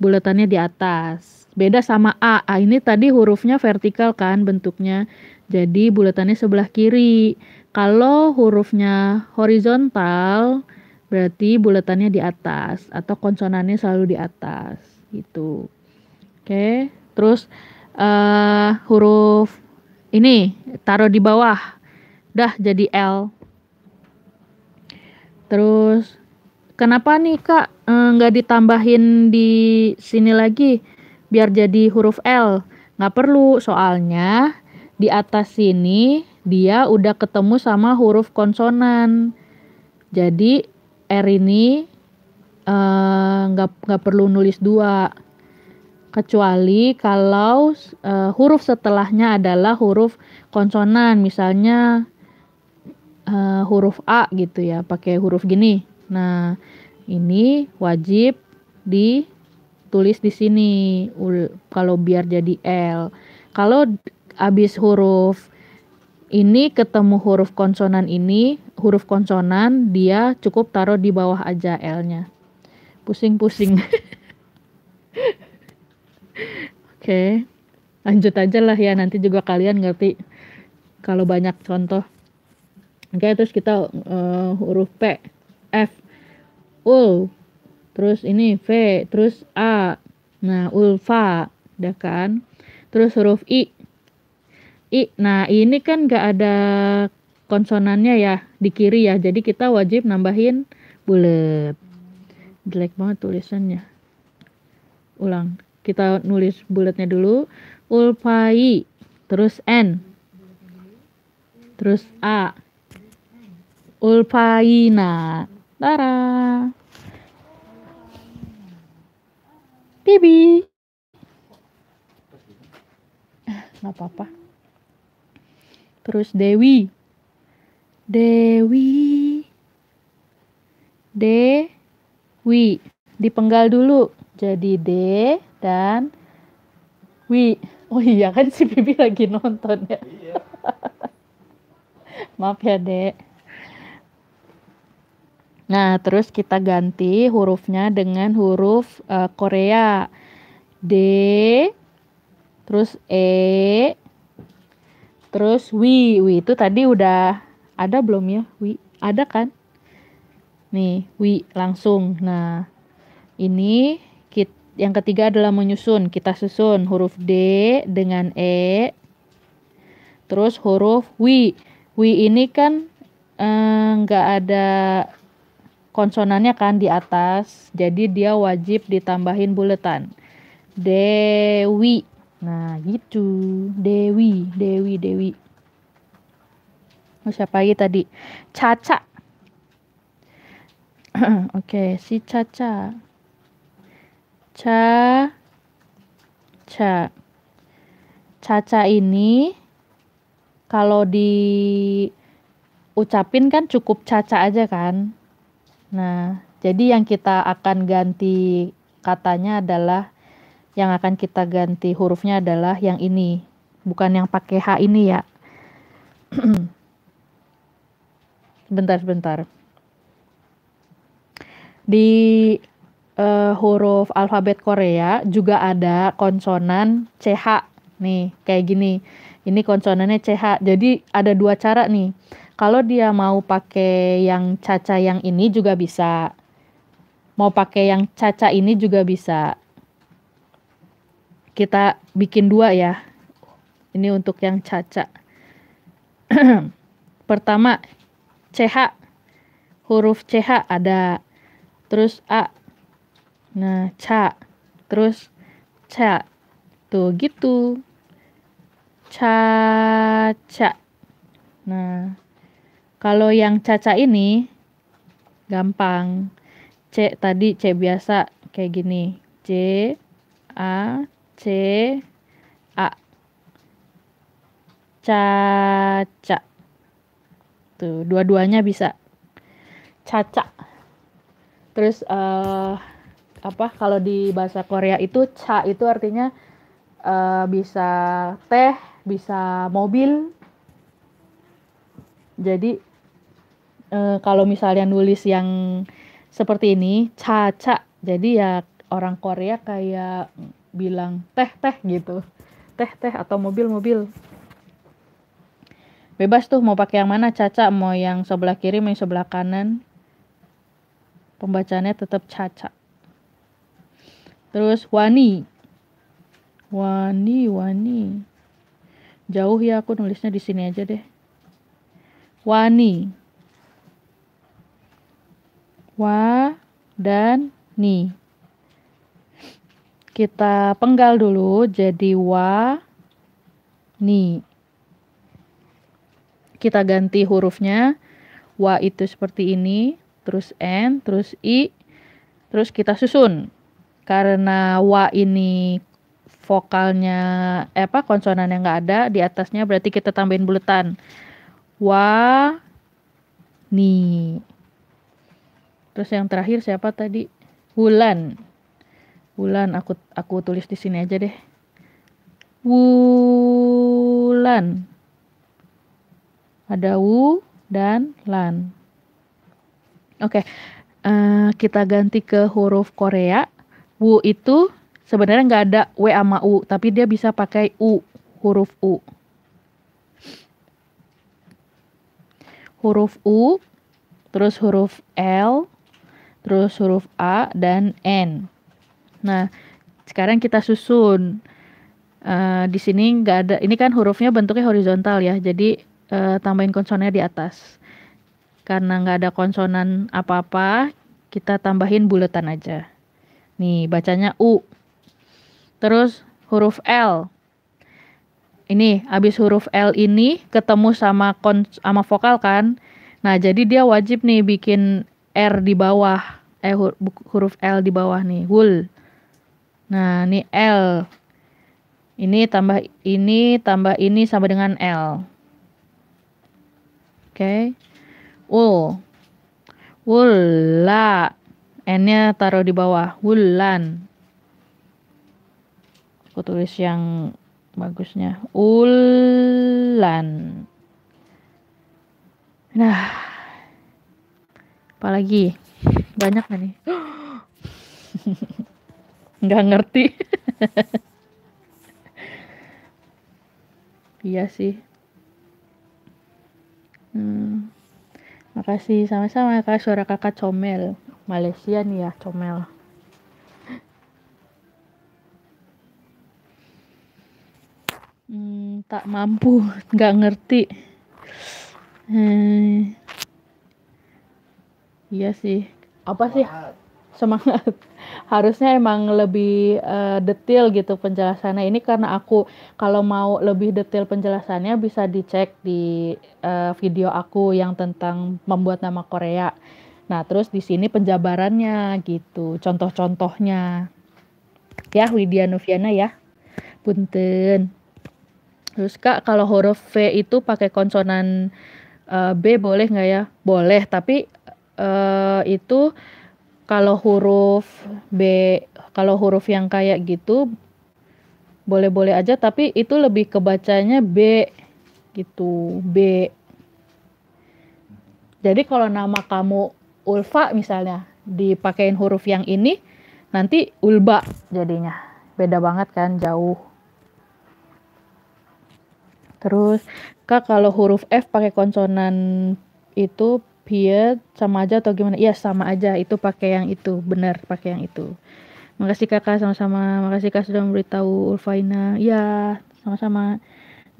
buletannya di atas. Beda sama A. A ini tadi hurufnya vertikal kan bentuknya. Jadi buletannya sebelah kiri kalau hurufnya horizontal berarti buletannya di atas atau konsonannya selalu di atas gitu. Oke terus eh huruf ini taruh di bawah. Dah jadi L. Terus kenapa nih kak eh, nggak ditambahin di sini lagi? Biar jadi huruf L. Nggak perlu soalnya di atas sini dia udah ketemu sama huruf konsonan. Jadi R ini eh, nggak nggak perlu nulis dua. Kecuali kalau eh, huruf setelahnya adalah huruf konsonan. Misalnya eh, huruf A gitu ya pakai huruf gini. Nah ini wajib ditulis di sini. Kalau biar jadi L. Kalau habis huruf ini ketemu huruf konsonan ini huruf konsonan dia cukup taruh di bawah aja L-nya pusing-pusing <laughs> Oke, lanjut aja lah ya. Nanti juga kalian ngerti kalau banyak contoh. Oke, terus kita eh, huruf P, F, ul, terus ini V, terus A. Nah, ulfa, udah kan? Terus huruf I. I. Nah, ini kan gak ada konsonannya ya di kiri ya. Jadi kita wajib nambahin bulat. Jelek banget tulisannya. Ulang. Kita nulis bulatnya dulu. Ulpai. Terus N. Terus A. Ulpaina. Tara. Bibi. Nggak apa-apa. Terus Dewi. Dewi. Dewi. Dipenggal dulu. Jadi D dan Wi. Oh iya kan si Bibi lagi nonton ya. Iya. <laughs> Maaf ya, Dek. Nah, terus kita ganti hurufnya dengan huruf uh, Korea. D, terus E, terus Wi. Wi itu tadi udah ada belum ya? Wi, ada kan? Nih, Wi langsung. Nah, ini kit, yang ketiga adalah menyusun. Kita susun huruf D dengan E, terus huruf Wi. Wi ini kan nggak eh, ada konsonannya kan di atas, jadi dia wajib ditambahin buletan. Dewi. Nah, gitu. Dewi, Dewi, Dewi. Oh, siapa lagi tadi? Caca. <clears throat> Oke, okay, si Caca. Ca Ca. Caca ini kalau diucapin kan cukup Caca aja kan? Nah, jadi yang kita akan ganti katanya adalah yang akan kita ganti hurufnya adalah yang ini, bukan yang pakai H ini ya. <clears throat> Bentar, sebentar. Di uh, huruf alfabet Korea juga ada konsonan CH. Nih, kayak gini. Ini konsonannya CH. Jadi ada dua cara nih. Kalau dia mau pakai yang caca yang ini juga bisa. Mau pakai yang caca ini juga bisa. Kita bikin dua ya. Ini untuk yang caca. <clears throat> Pertama, CH. Huruf CH ada. Terus A. Nah, ca. Terus ca. Tuh gitu. Caca. Nah, kalau yang caca ini gampang. C tadi C biasa kayak gini. C A C A. Caca. Tuh, dua-duanya bisa. Caca. Terus uh, apa kalau di bahasa Korea itu ca itu artinya uh, bisa teh, bisa mobil. Jadi e, kalau misalnya nulis yang seperti ini caca jadi ya orang Korea kayak bilang teh teh gitu. Teh teh atau mobil mobil. Bebas tuh mau pakai yang mana caca mau yang sebelah kiri mau yang sebelah kanan. Pembacanya tetap caca. Terus wani. Wani wani. Jauh ya aku nulisnya di sini aja deh. Wani. Wa dan ni. Kita penggal dulu jadi wa ni. Kita ganti hurufnya. Wa itu seperti ini, terus n, terus i, terus kita susun. Karena wa ini vokalnya eh, apa konsonannya nggak ada di atasnya berarti kita tambahin buletan. Wa ni. Terus yang terakhir siapa tadi? Wulan. Wulan aku aku tulis di sini aja deh. Wulan. Ada wu dan lan. Oke. Okay. Uh, eh, kita ganti ke huruf Korea. Wu itu sebenarnya nggak ada W sama U, tapi dia bisa pakai U, huruf U. Huruf U, terus huruf L, terus huruf A dan N. Nah, sekarang kita susun. Uh, di sini nggak ada, ini kan hurufnya bentuknya horizontal ya, jadi uh, tambahin konsonannya di atas. Karena nggak ada konsonan apa-apa, kita tambahin buletan aja. Nih, bacanya U. Terus huruf L. Ini, habis huruf L ini ketemu sama kon sama vokal kan? Nah, jadi dia wajib nih bikin R di bawah. Eh huruf L di bawah nih, wul. Nah, ini L. Ini tambah ini tambah ini sama dengan L. Oke. Okay. Ul. Wulla. N-nya taruh di bawah. Wulan. Aku tulis yang bagusnya. Ulan. Nah. Apalagi? Banyak gak nih? <gasps> <laughs> nggak ngerti. Iya sih. Hmm. makasih. Sama-sama kak suara kakak comel. Malaysia nih ya comel. Hmm, tak mampu. Nggak ngerti. Hmm. iya sih. Apa sih semangat. <laughs> Harusnya emang lebih uh, detail gitu penjelasannya. Ini karena aku kalau mau lebih detail penjelasannya bisa dicek di uh, video aku yang tentang membuat nama Korea. Nah terus di sini penjabarannya gitu contoh-contohnya. Ya Widya Noviana ya. Punten. Terus kak kalau huruf V itu pakai konsonan uh, B boleh nggak ya? Boleh tapi uh, itu kalau huruf B kalau huruf yang kayak gitu boleh-boleh aja tapi itu lebih kebacanya B gitu B. Jadi kalau nama kamu Ulfa misalnya dipakein huruf yang ini nanti Ulba jadinya. Beda banget kan jauh. Terus kak kalau huruf F pakai konsonan itu Piet sama aja atau gimana? Iya sama aja itu pakai yang itu benar pakai yang itu. Makasih kakak sama-sama. Makasih kak sudah memberitahu Ulfaina. Iya sama-sama.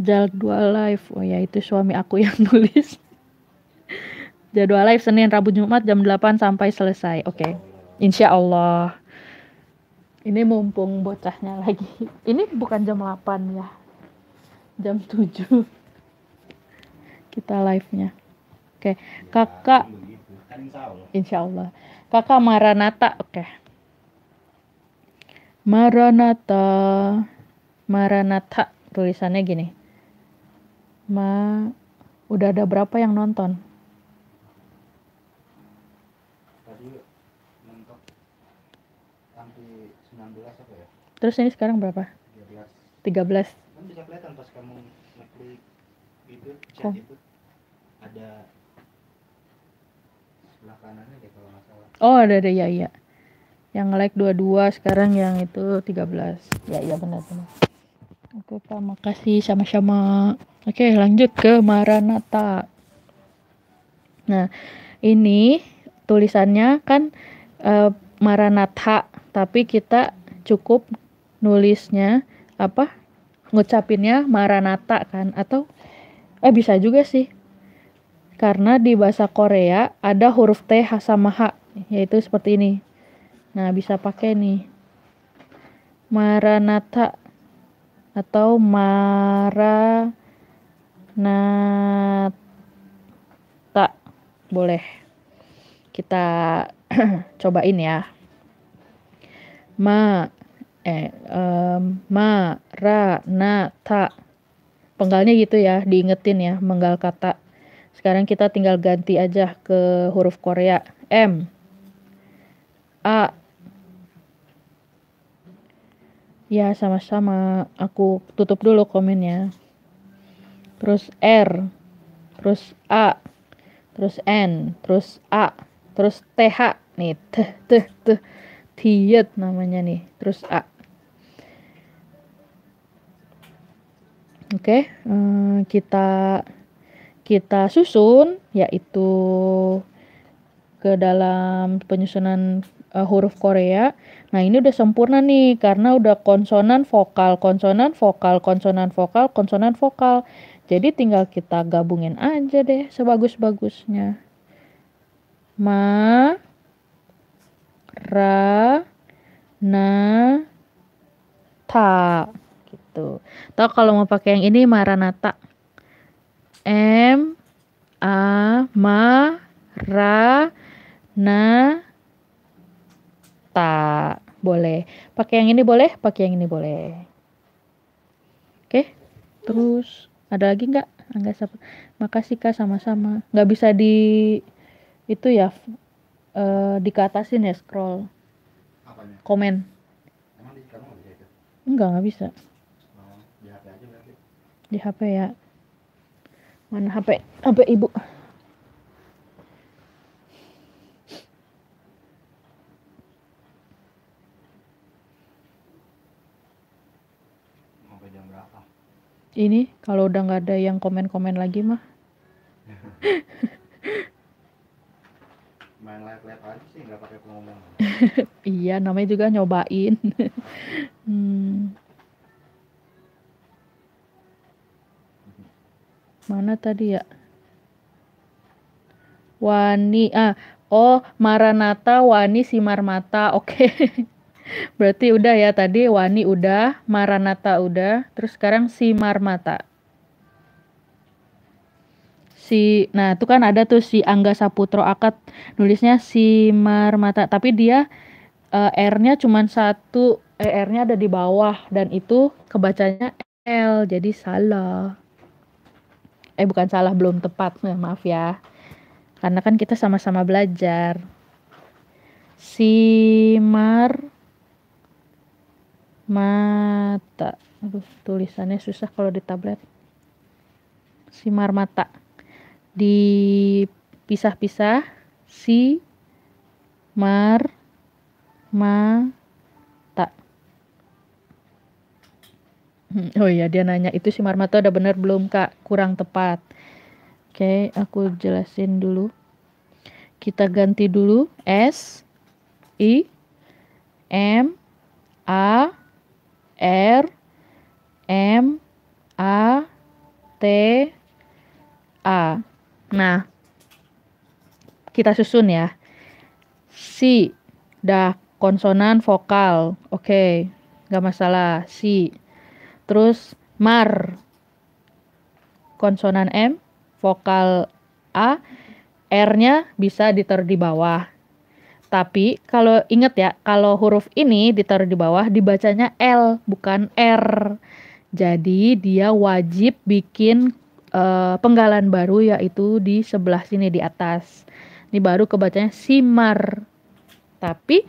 Jadwal live. Oh ya itu suami aku yang <laughs> nulis. Jadwal live Senin, Rabu, Jumat jam 8 sampai selesai. Oke. Okay. Insya Allah. Ini mumpung bocahnya lagi. Ini bukan jam 8 ya. Jam 7. Kita live-nya. Oke, kakak. Insya Allah. Kakak Maranata, oke. Maranata, Maranata tulisannya gini. Ma, udah ada berapa yang nonton? Ya? Terus ini sekarang berapa? 13. 13. Kan bisa kelihatan pas kamu ngeklik itu chat oh. itu ada sebelah kanannya deh kalau nggak salah oh ada ada. Ya iya. Yang like dua-dua sekarang yang itu 13 ya iya benar benar. Oke pak makasih sama-sama. Oke lanjut ke Maranata nah ini tulisannya kan uh, Maranatha tapi kita cukup nulisnya apa ngucapinnya Maranata kan atau eh bisa juga sih. Karena di bahasa Korea ada huruf T sama H yaitu seperti ini. Nah, bisa pakai nih. Maranatha atau Maranatha. Boleh. Kita <clears throat> cobain ya. Ma eh um, ma ra na ta penggalnya gitu ya diingetin ya menggal kata sekarang kita tinggal ganti aja ke huruf Korea. M. A. Ya, sama-sama. Aku tutup dulu komennya. Terus R. Terus A. Terus N. Terus A. Terus TH. Nih, t, t, t. Tiet namanya nih. Terus A. Oke, okay, eh, kita kita susun yaitu ke dalam penyusunan uh, huruf Korea. Nah, ini udah sempurna nih karena udah konsonan vokal, konsonan vokal, konsonan vokal, konsonan vokal. Jadi tinggal kita gabungin aja deh sebagus-bagusnya. Ma ra na ta gitu. Atau kalau mau pakai yang ini maranata. M a ma ra na ta boleh. Pakai yang ini boleh pakai yang ini boleh. Oke terus ada lagi nggak? Enggak siapa. Makasih kak sama-sama. Nggak bisa di itu ya uh, dikatasin ya scroll. Apanya? komen. Emang di kamu nggak bisa itu? enggak nggak bisa. Oh, di HP aja berarti. di HP ya. Mana HP HP ibu Sampai jam berapa? Ini kalau udah nggak ada yang komen-komen lagi mah Main live-live aja sih nggak pakai pengumuman. <laughs> iya namanya juga nyobain <laughs> hmm. mana tadi ya Wani ah oh Maranata Wani Simar Mata oke <laughs> berarti udah ya tadi Wani udah Maranata udah terus sekarang Simar Mata si nah itu kan ada tuh si Angga Saputro Akad nulisnya Simar Mata tapi dia eh, R-nya cuman satu eh, R-nya ada di bawah dan itu kebacanya L jadi salah. Eh bukan salah belum tepat Nah, maaf ya. Karena kan kita sama-sama belajar. Simar mata aduh tulisannya susah kalau di tablet. Simar mata dipisah-pisah si mar mata Hmm, Oh iya dia nanya itu si Marmata udah bener belum kak? Kurang tepat. Oke aku jelasin dulu. Kita ganti dulu. S I M A R M A T A. Nah kita susun ya. Si dah konsonan vokal. Oke nggak masalah. Si. Terus mar. Konsonan M vokal A. R-nya bisa ditaruh di bawah tapi kalau inget ya kalau huruf ini ditaruh di bawah dibacanya L bukan R jadi dia wajib bikin eh, penggalan baru yaitu di sebelah sini di atas ini baru kebacanya simar tapi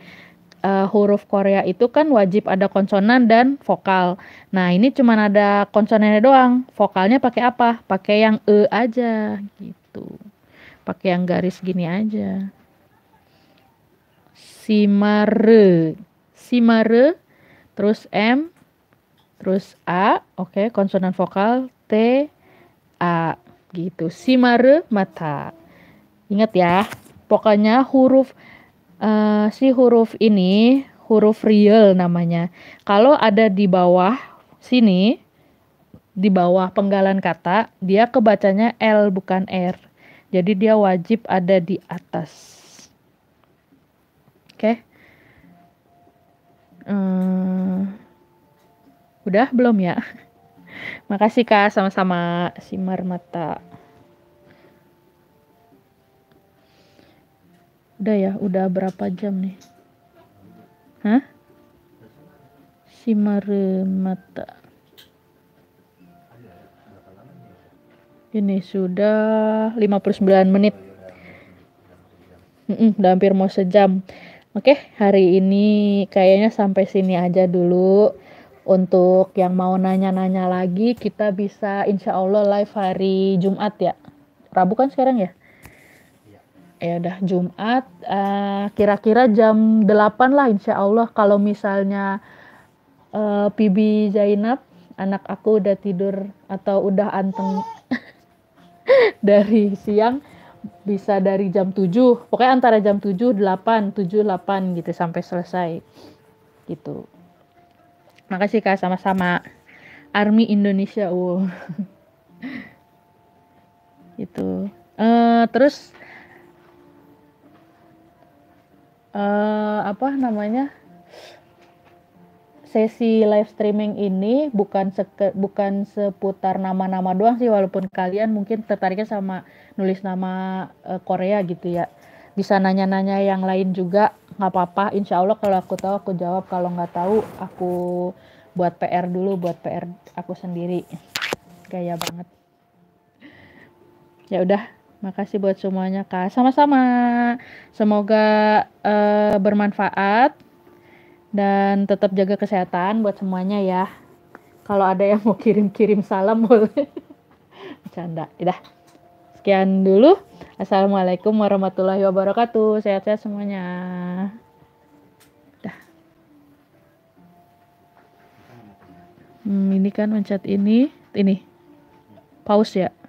eh, huruf Korea itu kan wajib ada konsonan dan vokal. Nah, ini cuman ada konsonannya doang. Vokalnya pakai apa? Pakai yang e aja gitu. Pakai yang garis gini aja. Simare. Simare terus M terus A, oke, konsonan vokal T A gitu. Simare mata. Ingat ya, pokoknya huruf eh, si huruf ini huruf real namanya. Kalau ada di bawah sini, di bawah penggalan kata, dia kebacanya L bukan R. Jadi dia wajib ada di atas. Oke. Hmm, udah belum ya? <laughs> Makasih Kak, sama-sama Simar Mata. Udah ya, udah berapa jam nih? Hah? Simar Mata. Ini sudah 59 menit. Mm-mm, udah hampir mau sejam. Oke, hari ini kayaknya sampai sini aja dulu. Untuk yang mau nanya-nanya lagi, kita bisa insya Allah live hari Jumat ya. Rabu kan sekarang ya? Ya udah Jumat, eh, kira-kira jam 8 lah insya Allah. Kalau misalnya Pibi Zainab, anak aku udah tidur atau udah anteng <laughs> dari siang, bisa dari jam 7 pokoknya antara jam 7 8 7 8 gitu sampai selesai. Gitu. Makasih kak. Sama-sama. Army Indonesia wow. <laughs> Gitu. Uh, terus uh, apa namanya? Sesi live streaming ini bukan seke, bukan seputar nama-nama doang sih walaupun kalian mungkin tertariknya sama nulis nama uh, Korea gitu ya. Bisa nanya-nanya yang lain juga nggak apa-apa. Insya Allah kalau aku tahu aku jawab. Kalau nggak tahu aku buat PR dulu buat PR aku sendiri. Gaya banget. Ya udah makasih buat semuanya kak. Sama-sama. Semoga uh, bermanfaat dan tetap jaga kesehatan buat semuanya ya. Kalau ada yang mau kirim-kirim salam boleh. <laughs> Bercanda. Udah sekian dulu. Assalamualaikum warahmatullahi wabarakatuh. Sehat-sehat semuanya. Dah. Hmm, ini kan mencet ini. Ini. Pause ya